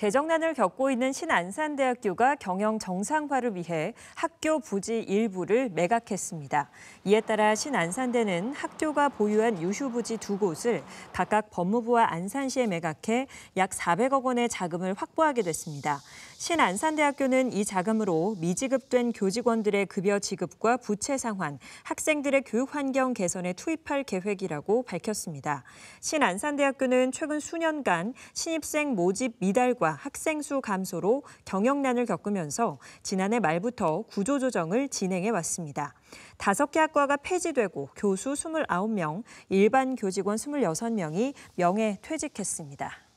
재정난을 겪고 있는 신안산대학교가 경영 정상화를 위해 학교 부지 일부를 매각했습니다. 이에 따라 신안산대는 학교가 보유한 유휴 부지 두 곳을 각각 법무부와 안산시에 매각해 약 400억 원의 자금을 확보하게 됐습니다. 신안산대학교는 이 자금으로 미지급된 교직원들의 급여 지급과 부채 상환, 학생들의 교육 환경 개선에 투입할 계획이라고 밝혔습니다. 신안산대학교는 최근 수년간 신입생 모집 미달과 학생 수 감소로 경영난을 겪으면서 지난해 말부터 구조조정을 진행해 왔습니다. 다섯 개 학과가 폐지되고 교수 29명, 일반 교직원 26명이 명예 퇴직했습니다.